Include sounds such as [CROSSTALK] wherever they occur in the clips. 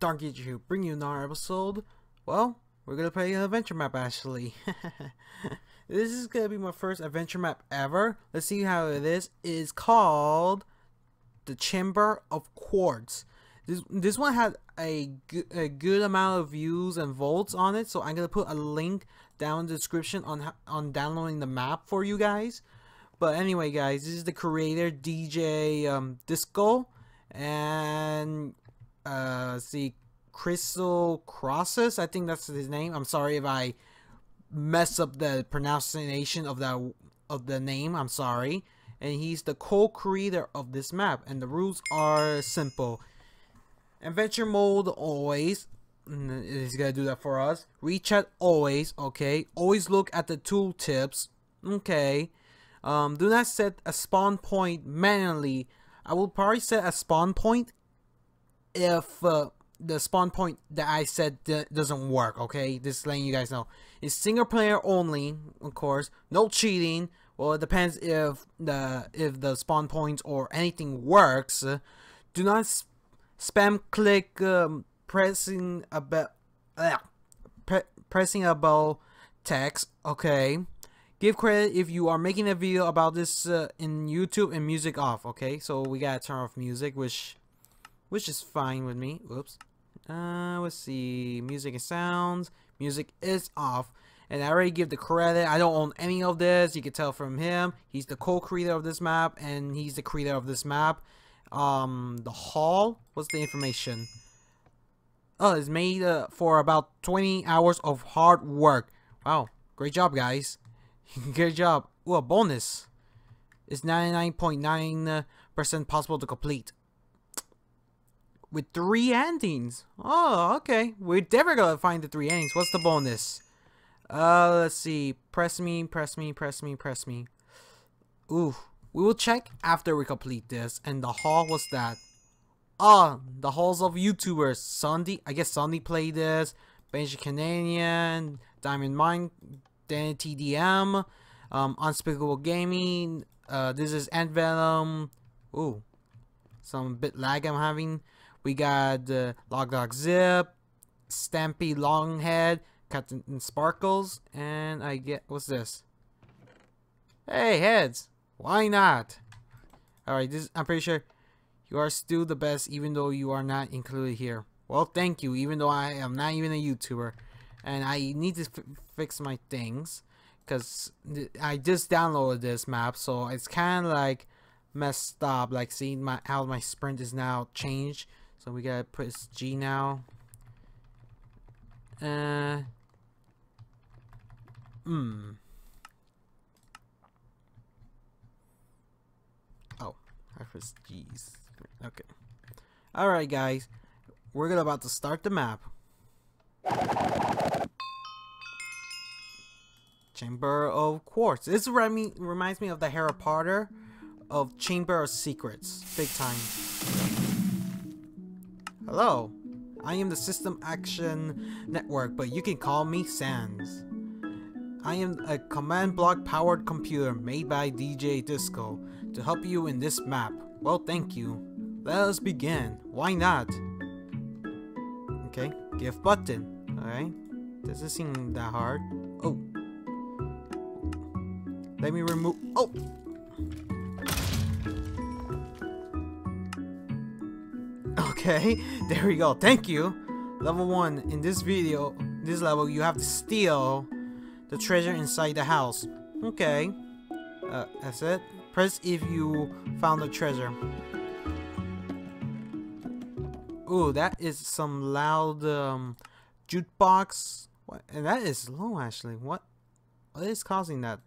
Donkey here, bring you another episode. Well, we're gonna play an adventure map actually. [LAUGHS] this is gonna be my first adventure map ever. Let's see how it is. It's called the Chamber of Quartz. This this one had a, a good amount of views and votes on it, so I'm gonna put a link down in the description on on downloading the map for you guys. But anyway, guys, this is the creator DJ um, Disco and uh, see Crystal Crosses. I think that's his name. I'm sorry if I mess up the pronunciation of that of the name. I'm sorry. And he's the co-creator of this map. And the rules are simple. Adventure mode always. He's gonna do that for us. Rechat always. Okay. Always look at the tooltips. Okay. Um, do not set a spawn point manually. I will probably set a spawn point if uh, the spawn point that I said doesn't work, okay? Just letting you guys know. It's single player only, of course. No cheating. Well, it depends if the if the spawn points or anything works. do not spam click um, pressing a bell, pre pressing a bell text, okay? Give credit if you are making a video about this uh, in YouTube and music off, okay? So we gotta turn off music, which which is fine with me. Whoops. Uh, let's see. Music and sounds. Music is off. And I already give the credit. I don't own any of this. You can tell from him. He's the co-creator of this map, and he's the creator of this map. Um, the hall. What's the information? Oh, it's made uh, for about 20 hours of hard work. Wow, great job, guys. [LAUGHS] Good job. Ooh, a bonus. It's 99.9% possible to complete with three endings. Oh, okay. We're never gonna find the three endings. What's the bonus? Uh, let's see. Press me, press me, press me, press me. Ooh. We will check after we complete this. And the hall was that. Ah, the halls of YouTubers. Sunday, I guess Sunday played this. BajanCanadian, Diamond Mine, Danny TDM, um, Unspeakable Gaming. Uh, this is Ant Venom. Ooh, some bit lag I'm having. We got uh, LogDotZip, Stampy Longhead, CaptainSparklez, and I get what's this? Hey heads, why not? All right, this I'm pretty sure you are still the best, even though you are not included here. Well, thank you, even though I am not even a YouTuber, and I need to fix my things because I just downloaded this map, so it's kind of like messed up. Like seeing my how my sprint is now changed so we gotta put G now. Uh. Hmm. Oh, I press G's. Okay. Alright, guys. We're gonna about to start the map. Chamber of Quartz. This reminds me of the Harry Potter of Chamber of Secrets. Big time. Hello, I am the System Action Network, but you can call me Sans. I am a command block powered computer made by DJ Disco to help you in this map. Well, thank you. Let us begin. Why not? Okay, give button. Alright, doesn't seem that hard. Oh. Let me remove. Oh! Okay, [LAUGHS] there we go. Thank you. Level 1. In this video, this level, you have to steal the treasure inside the house. Okay. Uh, that's it. Press if you found the treasure. Ooh, that is some loud um, jukebox. What? And that is low actually. What? What is causing that?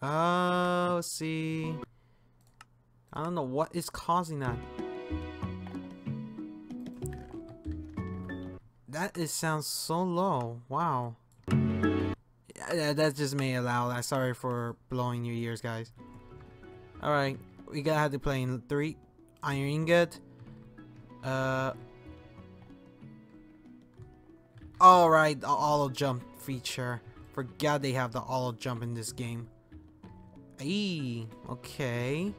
Uh, see. I don't know what is causing that. That is sounds so low. Wow. Yeah, that just it loud. I'm sorry for blowing your ears, guys. Alright, we gotta have to play in three. Iron ingot. Uh. Alright, the auto jump feature. Forgot they have the auto jump in this game. Eee, okay.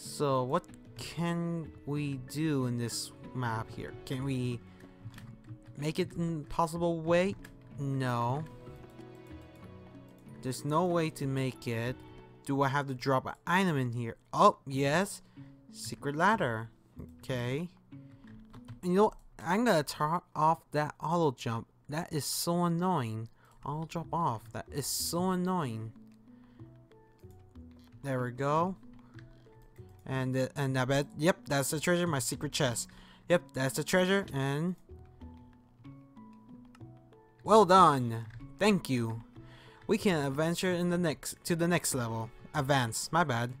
So what can we do in this map here? Can we make it in possible way? No. There's no way to make it. Do I have to drop an item in here? Oh, yes. Secret ladder. Okay. You know, I'm gonna turn off that auto jump. That is so annoying. I'll drop off. That is so annoying. There we go. And uh, and I bet, yep, that's the treasure, my secret chest. Yep, that's the treasure, and well done. Thank you. We can adventure in the next to the next level. Advance. My bad.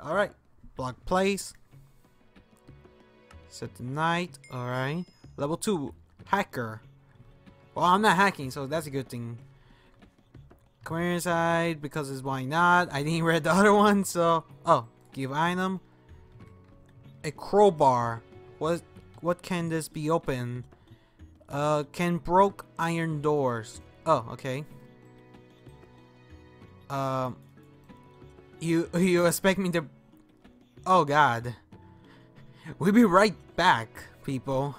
All right. Block place. Set the night. All right. Level two. Hacker. Well, I'm not hacking, so that's a good thing. Come here inside because it's why not. I didn't [LAUGHS] read the other one, so oh, give item. A crowbar. What what can this be open? Uh, can broke iron doors. Oh, okay. Um, you [LAUGHS] you expect me to? Oh God. We'll be right back, people.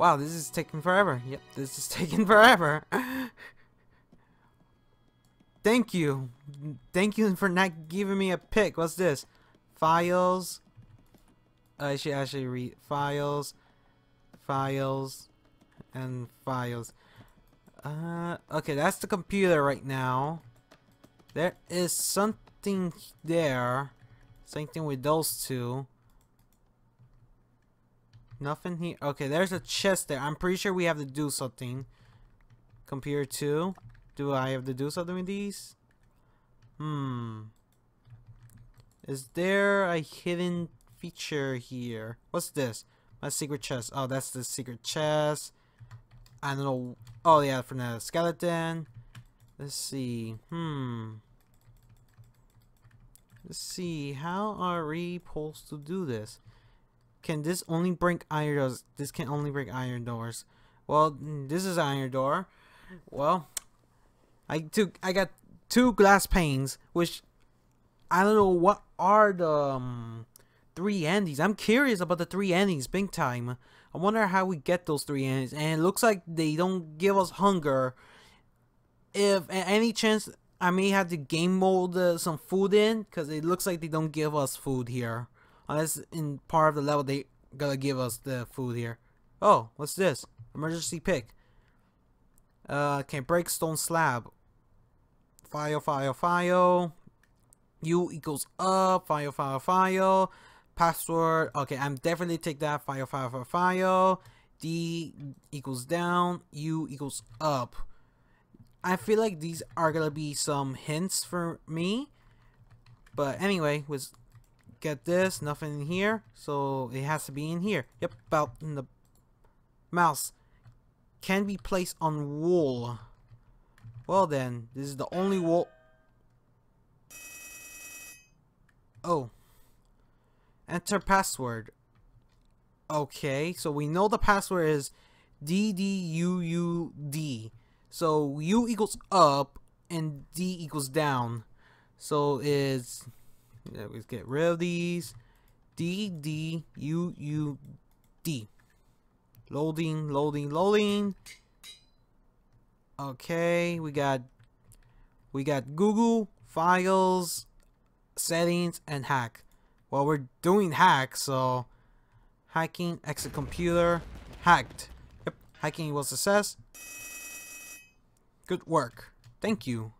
Wow, this is taking forever. Yep, this is [LAUGHS] taking forever. Thank you. Thank you for not giving me a pick. What's this? Files. I should actually read files, files, and files. Uh, okay, that's the computer right now. There is something there. Same thing with those two. Nothing here. Okay, there's a chest there. I'm pretty sure we have to do something. Computer 2. Do I have to do something with these? Hmm. Is there a hidden feature here? What's this? My secret chest. Oh, that's the secret chest. I don't know. Oh, yeah, from the skeleton. Let's see. Hmm. Let's see. How are we supposed to do this? Can this only break iron doors? This can only break iron doors. Well, this is iron door. Well, I took I got two glass panes, which I don't know what are the um, three endings. I'm curious about the three endings, big time. I wonder how we get those three endings. And it looks like they don't give us hunger. If any chance I may have to game mode uh, some food in, because it looks like they don't give us food here. Unless in part of the level they gotta give us the food here. Oh, what's this? Emergency pick. Uh, can break stone slab. Fire, fire, fire. U equals up. Fire, fire, fire. Password. Okay, I'm definitely take that. Fire, fire, fire, file. D equals down. U equals up. I feel like these are gonna be some hints for me. But anyway, was get this, nothing in here, so it has to be in here. Yep, about in the mouse. Can be placed on wall. Well then, this is the only wall. Oh. Enter password. Okay, so we know the password is DDUUD. So U equals up and D equals down. So yeah, let's get rid of these. D D U U D. Loading, loading, loading. Okay, we got we got Google, files, settings, and hack. Well, we're doing hack, so hacking, exit computer, hacked. Yep, hacking was success. Good work. Thank you.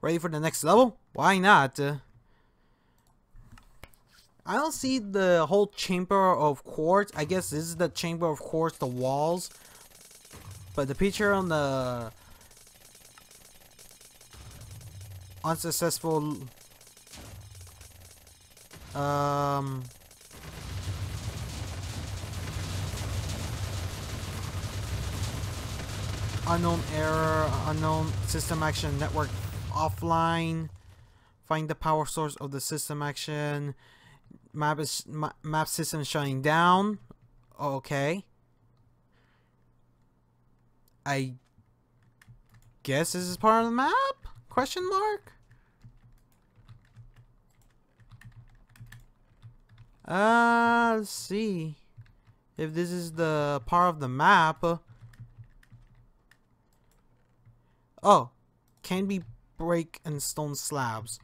Ready for the next level? Why not? Uh, I don't see the whole chamber of quartz. I guess this is the chamber of quartz, the walls. But the picture on the unsuccessful um unknown error, unknown system action network offline. Find the power source of the system action map is map system shutting down. Okay. I guess this is part of the map? Question mark? Uh, let's see. If this is the part of the map. Oh, can be break and stone slabs.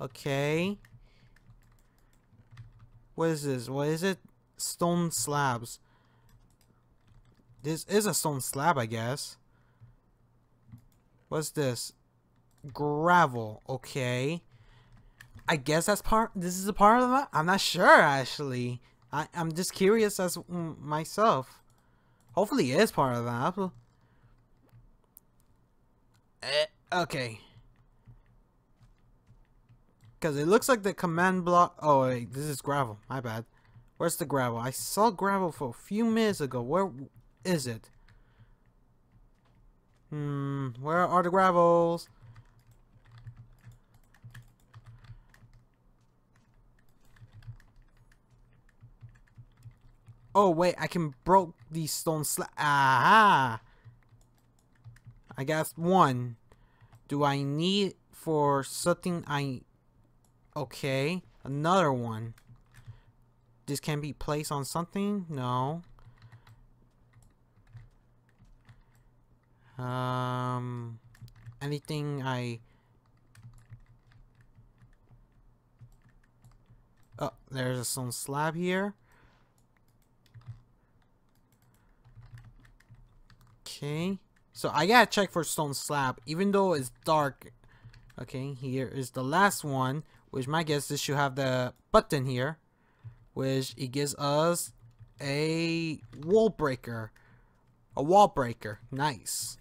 Okay. What is this? What is it? Stone slabs. This is a stone slab, I guess. What's this? Gravel. Okay. I guess that's part. This is a part of that. I'm not sure actually. I I'm just curious as myself. Hopefully, it is part of that. Eh, okay. Because it looks like the command block. Oh wait, this is gravel. My bad. Where's the gravel? I saw gravel for a few minutes ago. Where is it? Hmm. Where are the gravels? Oh wait, I can broke these stone slabs. Aha! I got one. Do I need for something I... Okay, another one. This can be placed on something? No. Um, anything I... Oh, there's a stone slab here. Okay. So I gotta check for stone slab, even though it's dark. Okay, here is the last one, which my guess this should have the button here, which it gives us a wall breaker. A wall breaker. Nice.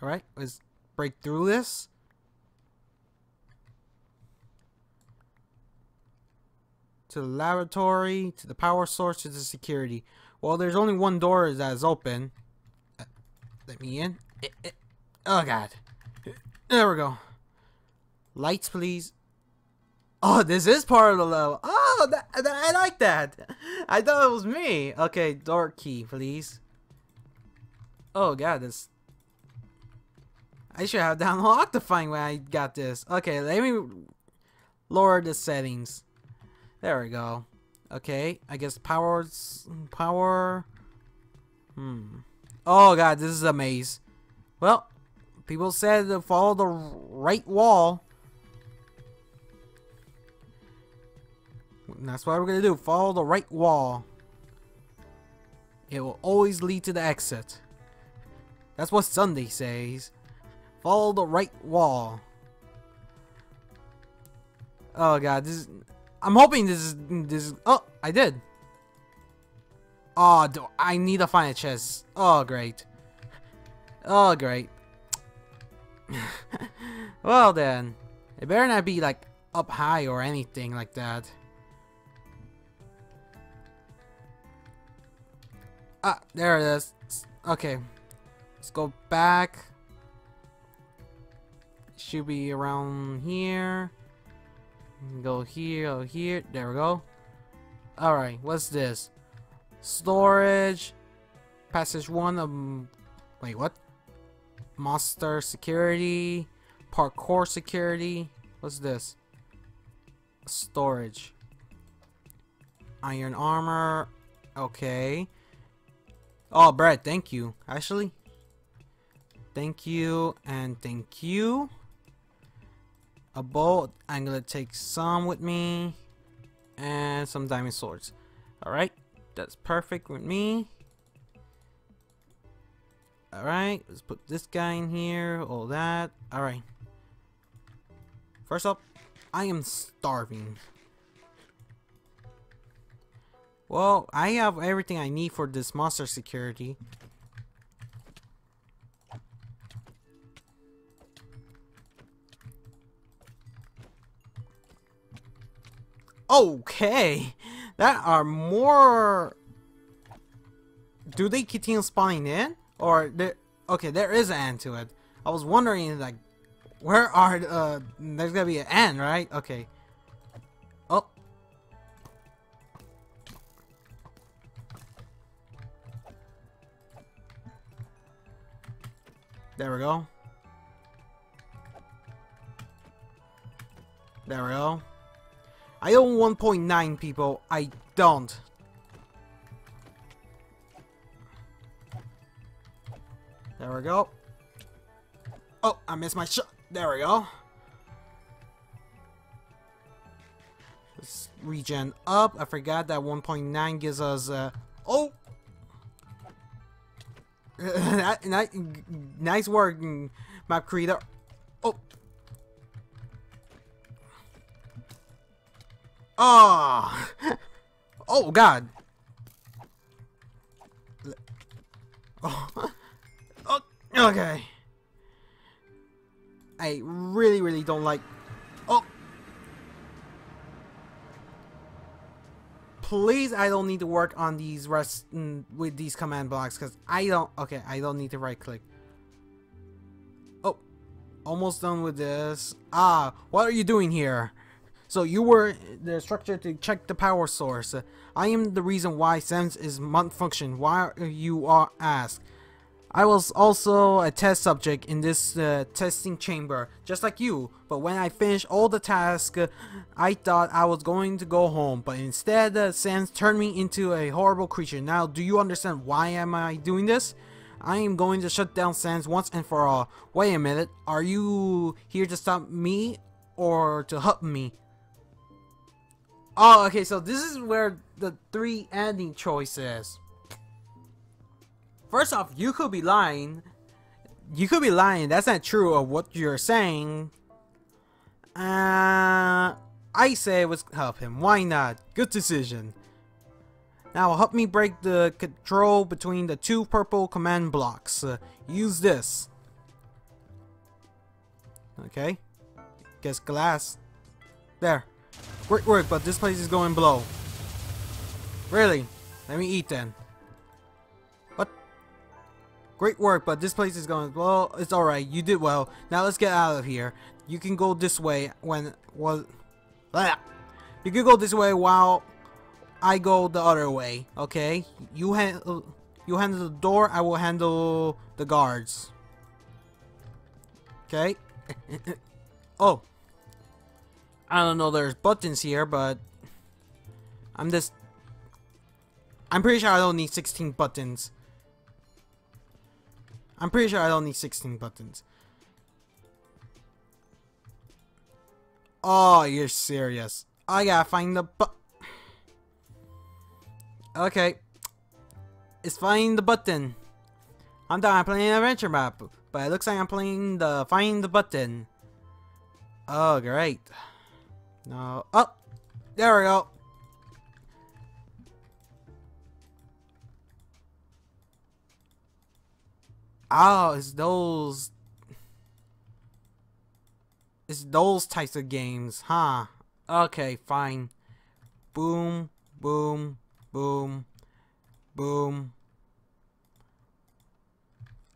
Alright, let's break through this. To the laboratory, to the power source, to the security. Well, there's only one door that is open. Uh, let me in. Eh, eh. Oh, God. There we go. Lights, please. Oh, this is part of the level. Oh, that, that, I like that. I thought it was me. Okay, door key, please. Oh, God, this... I should have downloaded [LAUGHS] OptiFine when I got this. Okay, let me lower the settings. There we go. Okay, I guess powers power. Hmm. Oh god, this is a maze. Well, people said to follow the right wall. And that's what we're gonna do. Follow the right wall. It will always lead to the exit. That's what Sunday says. Follow the right wall. Oh god, this is I'm hoping this is this. Is, oh, I did. Oh, do, I need to find a chest. Oh, great. Oh, great. [LAUGHS] well then, it better not be like up high or anything like that. Ah, there it is. Okay, let's go back. Should be around here. Go here, go here. There we go. Alright, what's this? Storage. Passage 1. Um, wait, what? Monster security. Parkour security. What's this? Storage. Iron armor. Okay. Oh, Brad, thank you. Actually. Thank you and thank you a bolt. I'm gonna take some with me and some diamond swords. Alright, that's perfect with me. Alright, let's put this guy in here, all that. Alright. First up, I am starving. Well, I have everything I need for this monster security. Okay. That are more... Do they continue spawning in? Or there... Okay, there is an end to it. I was wondering, like, where are... Uh, there's gonna be an end, right? Okay. There we go. There we go. I own 1.9 people. I don't. There we go. Oh, I missed my shot. There we go. Let's regen up. I forgot that 1.9 gives us, uh, oh! Nice work, mm, map creator. Oh! Oh! oh, God! Oh. oh, [LAUGHS] okay. I really, really don't like... Oh! Please, I don't need to work on these rest mm, with these command blocks because I don't... Okay, I don't need to right click. Oh, almost done with this. Ah, what are you doing here? So you were the structure to check the power source. I am the reason why SANS is malfunction. Why you are asked? I was also a test subject in this uh, testing chamber, just like you, but when I finished all the tasks, I thought I was going to go home, but instead uh, SANS turned me into a horrible creature. Now, do you understand why am I doing this? I am going to shut down SANS once and for all. Wait a minute, are you here to stop me or to help me? Oh, okay, so this is where the three ending choices. First off, you could be lying. You could be lying. That's not true of what you're saying. Uh, I say let's help him. Why not? Good decision. Now help me break the control between the two purple command blocks. Uh, use this. Okay. Guess glass. There. Great work, but this place is going below. Really? Let me eat then. Great work, but this place is going, well, it's alright, you did well. Now let's get out of here. You can go this way when, well, blah. you can go this way while I go the other way, okay? You handle, you handle the door, I will handle the guards. Okay? [LAUGHS] oh. I don't know there's buttons here, but I'm just I'm pretty sure I don't need 16 buttons. I'm pretty sure I don't need 16 buttons. Oh, you're serious. I gotta find the bu- Okay. It's find the button. I'm done playing adventure map, but it looks like I'm playing the find the button. Oh, great. No. Oh, there we go. Oh, it's those... It's those types of games, huh? Okay, fine. Boom, boom, boom, boom.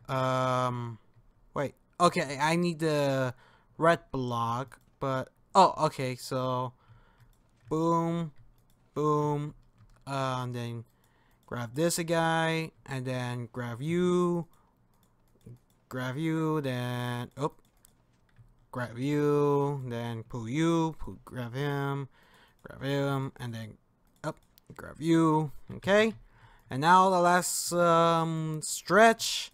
Um, wait. Okay, I need the red block, but... Oh, okay, so... Boom, boom, uh, and then grab this guy, and then grab you, grab you, then oh, grab you, then pull you, pull, grab him, grab him, and then up, grab you. Okay, and now the last um, stretch.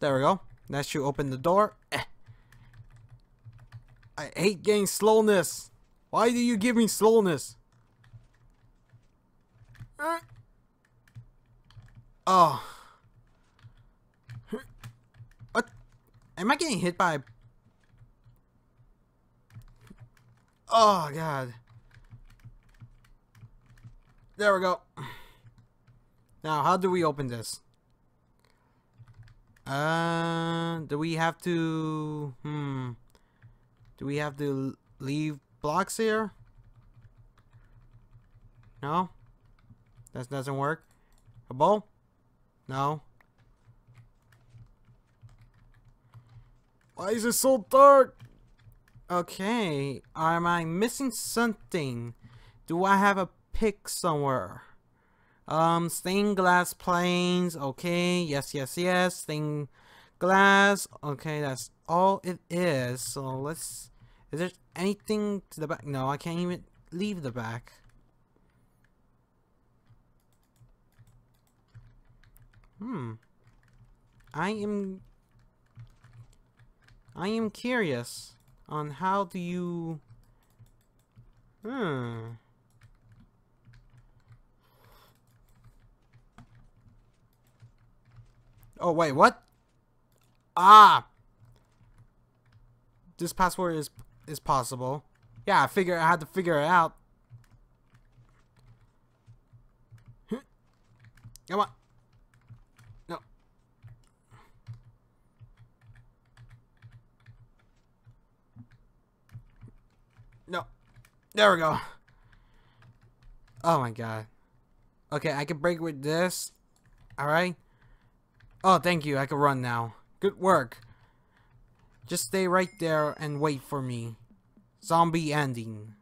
There we go. That should open the door. Eh. I hate getting slowness. Why do you give me slowness? Eh. Oh. What? Am I getting hit by... Oh, God. There we go. Now, how do we open this? Uh, do we have to... Hmm. Do we have to leave blocks here? No? That doesn't work? A bowl? No. Why is it so dark? Okay, am I missing something? Do I have a pick somewhere? Um, stained glass planes. Okay, yes, yes, yes. Stained glass. Okay, that's all it is. So let's. Is there anything to the back? No, I can't even leave the back. Hmm. I am. I am curious on how do you. Hmm. Oh, wait, what? Ah! This password is is possible. Yeah, I figure I had to figure it out. Come on. There we go. Oh my god. Okay, I can break with this. Alright. Oh, thank you. I can run now. Good work. Just stay right there and wait for me. Zombie ending.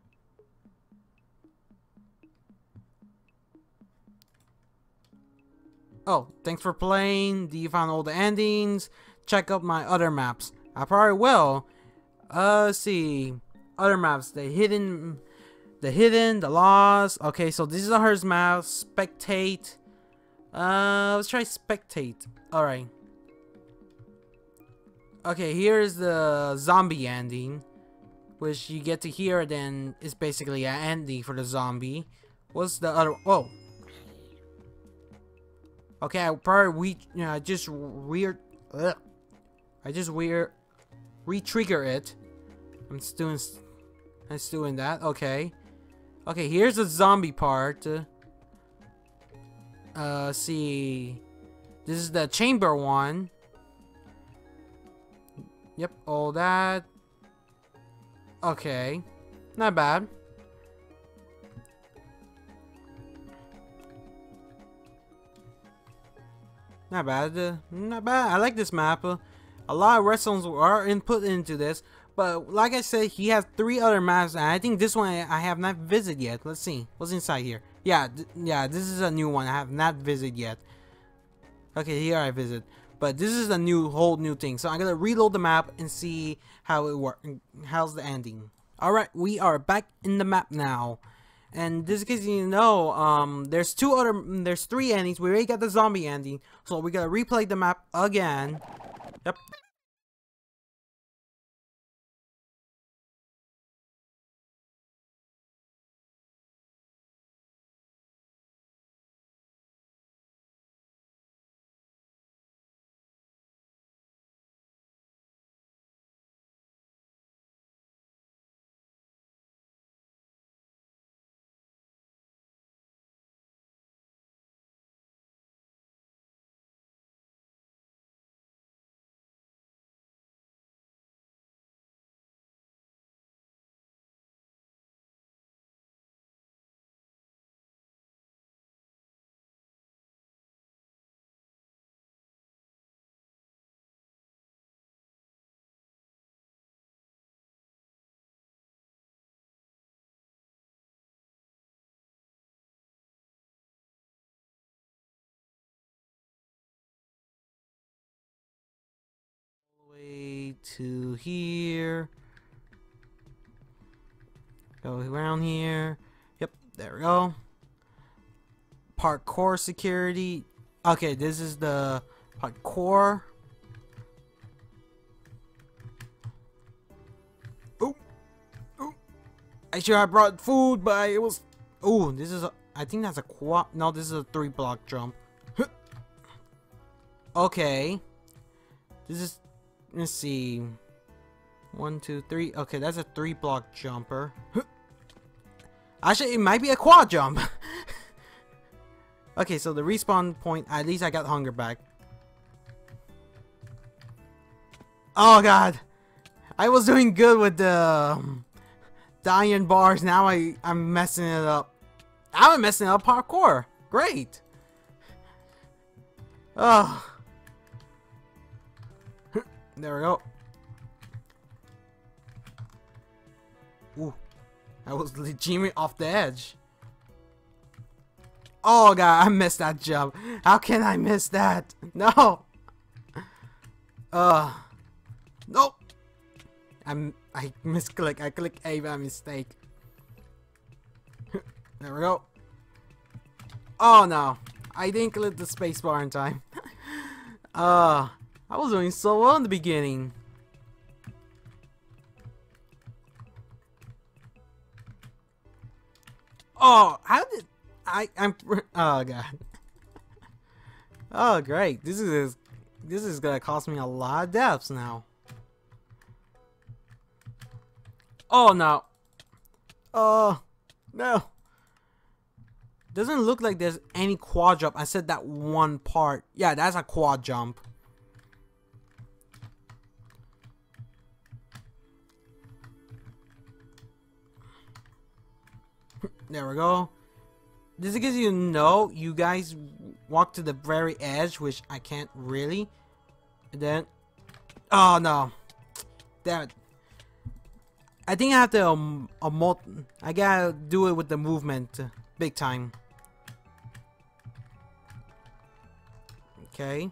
Oh, thanks for playing. Do you find all the endings? Check out my other maps. I probably will. Uh, see. Other maps. The hidden, the hidden, the lost. Okay, so this is a hers map. Spectate. Uh, let's try spectate. Alright. Okay, here's the zombie ending. Which you get to hear then it's basically an ending for the zombie. What's the other Oh. Okay, I probably we you know, just weird ugh. I just weird re-trigger it. I'm still doing Still doing that. Okay. Okay, here's the zombie part. Uh see this is the chamber one. Yep, all that. Okay. Not bad. Not bad. Uh, not bad. I like this map. Uh, a lot of redstones are input into this. But like I said, he has three other maps. And I think this one I have not visited yet. Let's see. What's inside here? Yeah, yeah, this is a new one I have not visited yet. Okay, here I visit. But this is a new, whole new thing. So I'm gonna reload the map and see how it works. How's the ending? Alright, we are back in the map now. And this case you know, um, there's two other, there's three endings. We already got the zombie ending. So we gotta replay the map again. Yep, way to here. Go around here. Yep, there we go. Parkour security. Okay, this is the parkour. Oh, oh! I sure I brought food, but it was. Oh, this is a. I think that's a quad. No, this is a three block jump. [LAUGHS] okay. This is Let's see. One, two, three. Okay, that's a three block jumper. [GASPS] Actually, it might be a quad jump. [LAUGHS] okay, so the respawn point, at least I got hunger back. Oh god. I was doing good with the um, iron bars. Now I, I'm messing it up. I'm messing up parkour. Great. Oh. There we go. Ooh. I was legitimately off the edge. Oh god, I missed that jump. How can I miss that? [LAUGHS] No. Uh. Nope. I'm I misclick. I click A by mistake. [LAUGHS] there we go. Oh no. I didn't click the spacebar in time. [LAUGHS] uh I was doing so well in the beginning. Oh, how did I? I'm. [LAUGHS] Oh god. [LAUGHS] Oh great! This is this is gonna cost me a lot of deaths now. Oh no. Oh no. Doesn't look like there's any quad jump. I said that one part. Yeah, that's a quad jump. There we go. This is because you know you guys walk to the very edge, which I can't really. And then, oh no, damn it. I think I have to um, emote. I gotta do it with the movement, big time. Okay.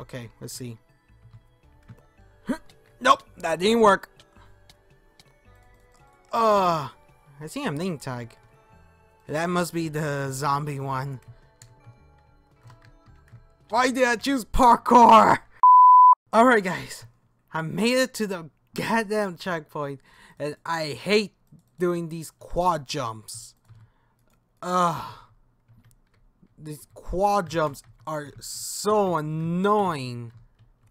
Okay, let's see. Nope, that didn't work. Uh, I see a name tag. That must be the zombie one. Why did I choose parkour? [LAUGHS] Alright guys, I made it to the goddamn checkpoint and I hate doing these quad jumps. Ugh. These quad jumps are so annoying.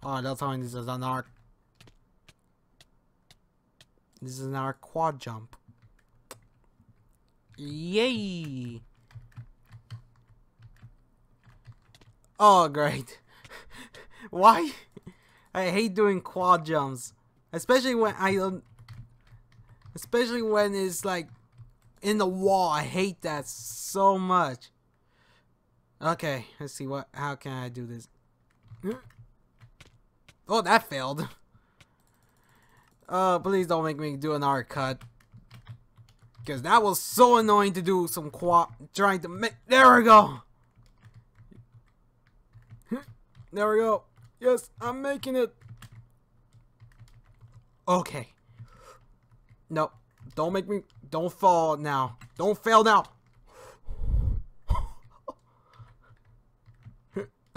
Oh, that's how this is an arc this is our quad jump. Yay! Oh, great. [LAUGHS] Why? I hate doing quad jumps. Especially when I don't... Especially when it's like in the wall. I hate that so much. Okay, let's see what. How can I do this? Oh, that failed. [LAUGHS] Uh, please don't make me do another cut. Because that was so annoying to do some quad... Trying to make... There we go! [LAUGHS] there we go. Yes, I'm making it. Okay. No, don't make me... Don't fall now. Don't fail now. [LAUGHS]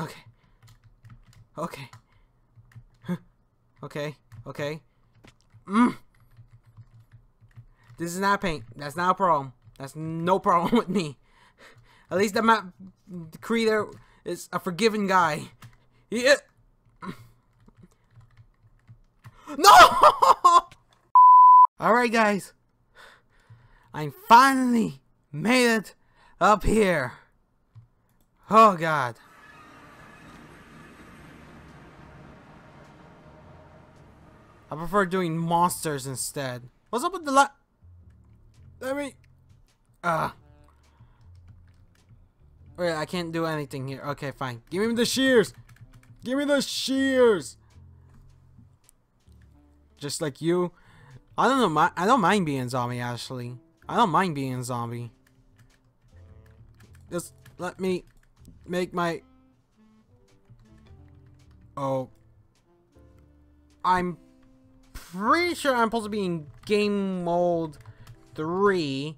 okay. Okay. [LAUGHS] okay. Okay. Mm. This is not paint. That's not a problem. That's no problem [LAUGHS] with me. At least the map creator is a forgiving guy. Yeah. No! [LAUGHS] Alright guys. I finally made it up here. Oh god. I prefer doing monsters instead. What's up with the la- Let me... Ah. Wait, I can't do anything here. Okay, fine. Give me the shears! Give me the shears! Just like you. I don't know. My, I don't mind being zombie, actually. I don't mind being a zombie. Just let me make my... Oh. I'm pretty sure I'm supposed to be in game mode 3.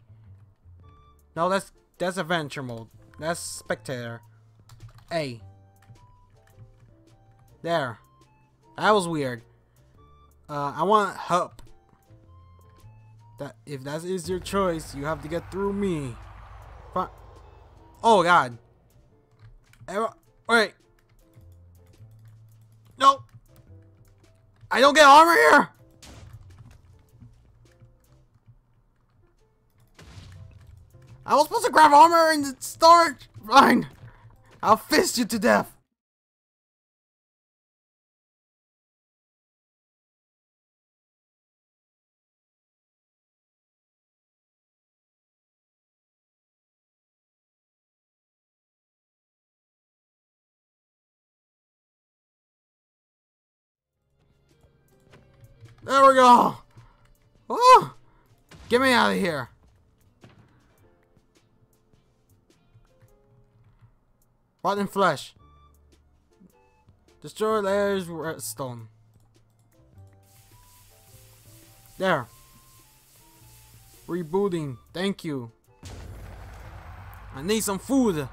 No, that's that's adventure mode. That's spectator. A. There. That was weird. Uh, I want help. That if that is your choice, you have to get through me. But oh god. Wait. No. I don't get armor here. I was supposed to grab armor and start! Fine! I'll fist you to death! There we go! Oh! Get me out of here! Rotten flesh. Destroy layers redstone. There. Rebooting. Thank you. I need some food.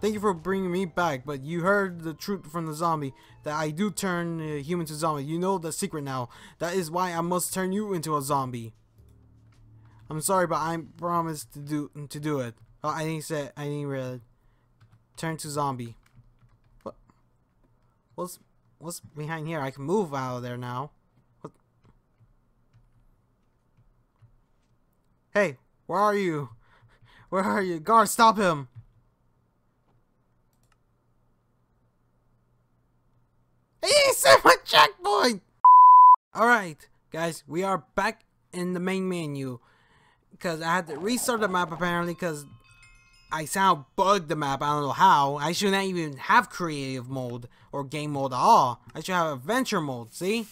Thank you for bringing me back, but you heard the truth from the zombie that I do turn uh, human to zombie. You know the secret now. That is why I must turn you into a zombie. I'm sorry, but I promised to do to do it. Oh, I didn't say I didn't really turn to zombie. What? What's what's behind here? I can move out of there now. What? Hey, where are you? [LAUGHS] Where are you? Guard, stop him! He set my checkpoint! Alright, guys, we are back in the main menu. Because I had to restart the map apparently because I sound bugged the map. I don't know how. I shouldn't even have creative mode or game mode at all. I should have adventure mode, see?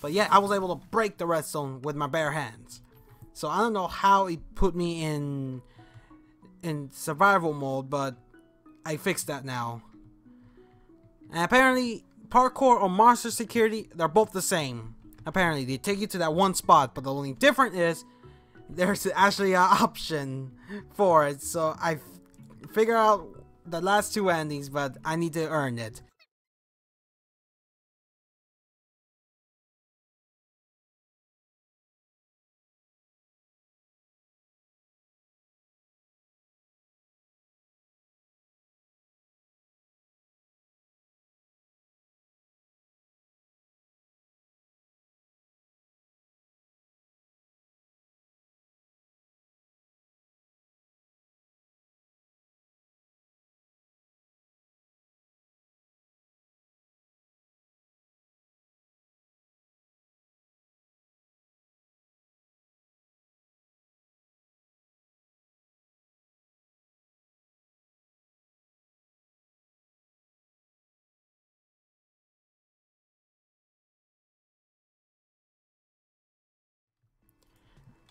But yet I was able to break the redstone with my bare hands. So I don't know how it put me in in survival mode, but I fixed that now. And apparently parkour or monster security, they're both the same. Apparently, they take you to that one spot, but the only difference is there's actually an [LAUGHS] option for it. So I figure out the last two endings, but I need to earn it.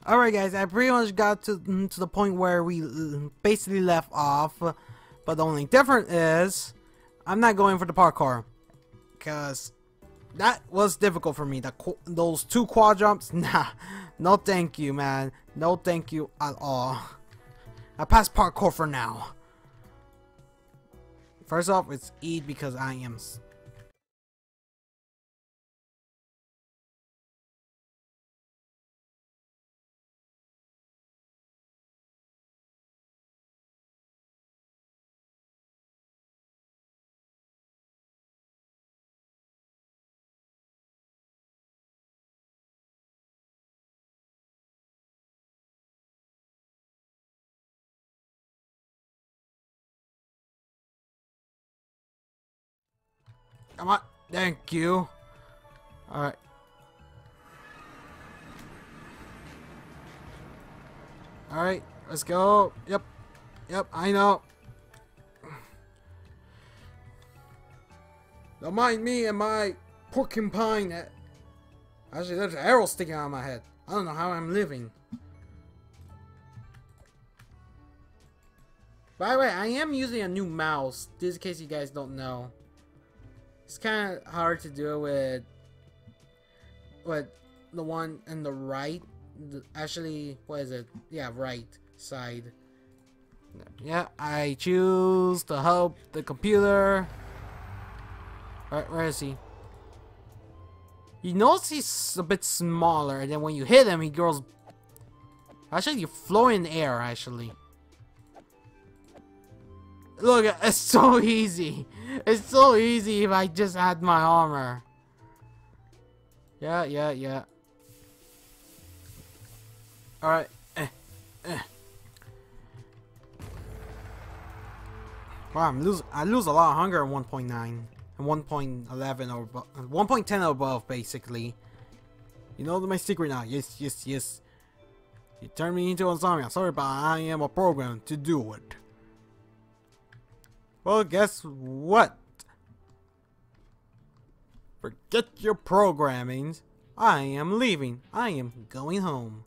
Alright guys, I pretty much got to, mm, to the point where we basically left off, but the only difference is, I'm not going for the parkour, because that was difficult for me, the, those two quad jumps, [LAUGHS] nah, no thank you man, no thank you at all. I pass parkour for now. First off, it's eat because I am Come on. Thank you. Alright. Alright, let's go. Yep. Yep, I know. Don't mind me and my porcupine. Actually, there's an arrow sticking out of my head. I don't know how I'm living. By the way, I am using a new mouse, just in case you guys don't know. It's kind of hard to do it with with the one in the right. Actually, what is it? Yeah, right side. Yeah, I choose to help the computer. Alright, where is he? You notice he's a bit smaller, and then when you hit him, he grows. Actually, you're in the air, actually. Look, it's so [LAUGHS] easy. It's so easy if I just had my armor. Yeah, yeah, yeah. Alright. Eh, eh. Wow, I'm lose, I lose a lot of hunger at 1.9 and 1.11 or 1.10 above, basically. You know my secret now. Yes, yes, yes. You turned me into a zombie. I'm sorry, but I am a program to do it. Well, guess what? Forget your programming. I am leaving. I am going home.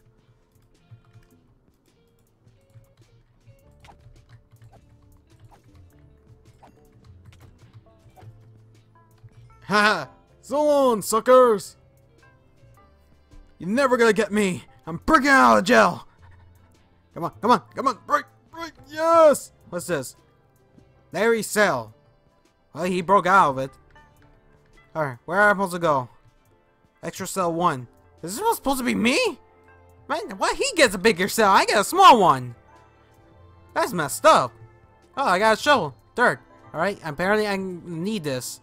Haha! so long, suckers! You're never gonna get me! I'm breaking out of jail! Come on, come on, come on! Break! Break! Yes! What's this? Larry's cell. Well, he broke out of it. Alright, where am I supposed to go? Extra cell 1. Is this supposed to be me? Man, why he gets a bigger cell? I get a small one. That's messed up. Oh, I got a shovel. Dirt. Alright, apparently I need this.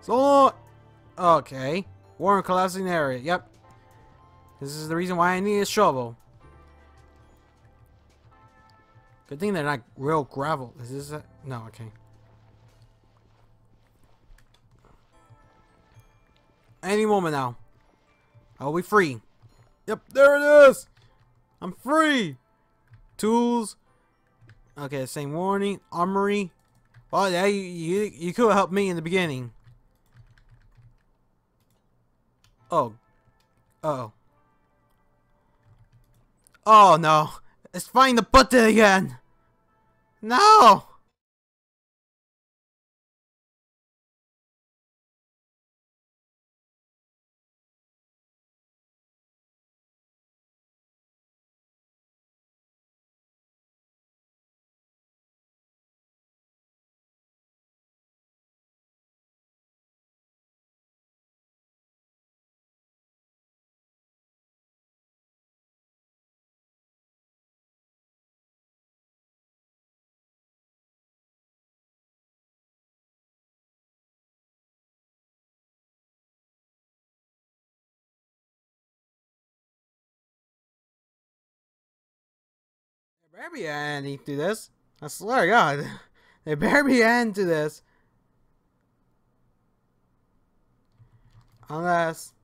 So, okay. Warren collapsing area. Yep. This is the reason why I need a shovel. Good thing they're not real gravel. Is this a... No, okay. Any moment now. I'll be free. Yep, there it is! I'm free! Tools. Okay, same warning. Armory. Well, yeah, you, you, you could have helped me in the beginning. Oh. Uh oh. Oh no. It's find the button again. No! There better be an end to this. I swear to God. [LAUGHS] There better be an end to this. Unless...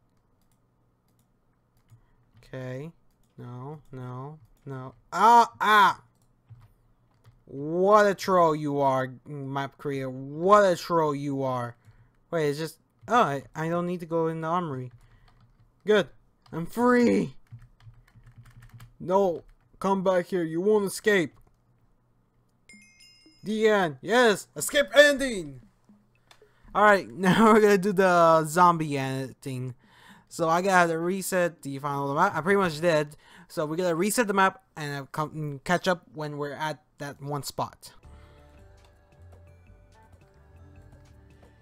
Okay. No, no, no. Ah, ah! What a troll you are, map creator. What a troll you are. Wait, it's just... Oh, I, I don't need to go in the armory. Good. I'm free! No, Come back here. You won't escape. The end. Yes. Escape ending. Alright, [LAUGHS] now we're gonna do the zombie thing. So I gotta reset the final map. I pretty much did. So we're gonna reset the map and uh, come catch up when we're at that one spot.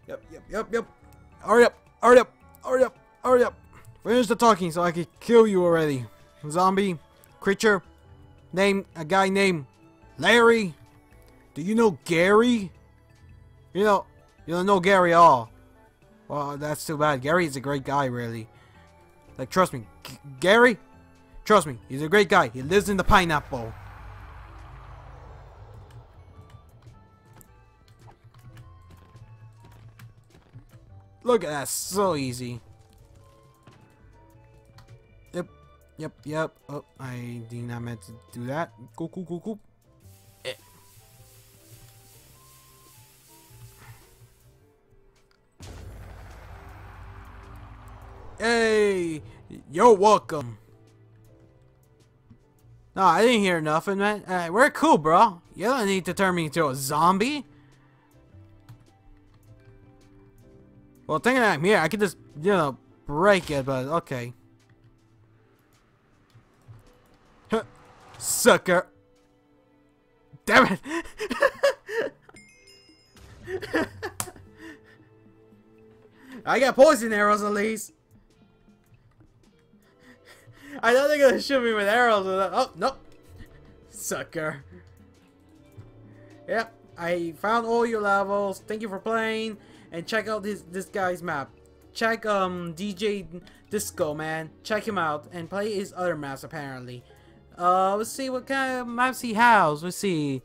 Yep, yep, yep, yep. Hurry up, hurry up, hurry up, hurry up. Finish the talking so I can kill you already. Zombie, creature, Name a guy named Larry. Do you know Gary? You know, you don't know Gary at all. Well, that's too bad. Gary is a great guy, really. Like, trust me. G Gary? Trust me, he's a great guy. He lives in the pineapple. Look at that, so easy. Yep, yep. Oh, I did not meant to do that. Go, go, go, go. Eh. Hey, you're welcome. No, I didn't hear nothing, man. Uh, we're cool, bro. You don't need to turn me into a zombie. Well, thinking I'm here, I could just, you know, break it, but okay. Sucker. Damn it. [LAUGHS] I got poison arrows at least. I thought they are gonna shoot me with arrows. Oh, no. Sucker. Yep, I found all your levels. Thank you for playing. And check out this this guy's map. Check um DJ Disco, man. Check him out. And play his other maps, apparently. Uh, let's see what kind of maps he has. Let's see.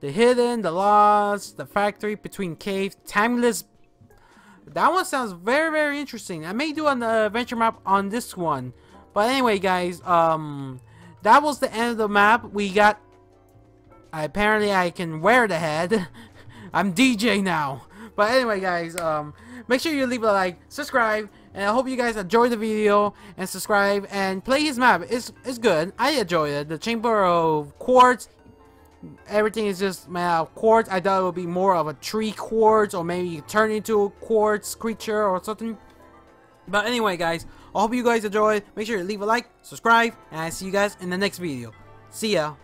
The Hidden, The Lost, The Factory, Between Caves, Timeless. That one sounds very, very interesting. I may do an adventure map on this one. But anyway, guys, um, that was the end of the map. We got, apparently I can wear the head. [LAUGHS] I'm DJ now. But anyway, guys, um, make sure you leave a like, subscribe, and I hope you guys enjoy the video and subscribe and play his map. It's it's good. I enjoy it. The Chamber of Quartz. Everything is just made out of quartz. I thought it would be more of a tree quartz or maybe turn into a quartz creature or something. But anyway, guys, I hope you guys enjoyed. Make sure to leave a like, subscribe, and I see you guys in the next video. See ya.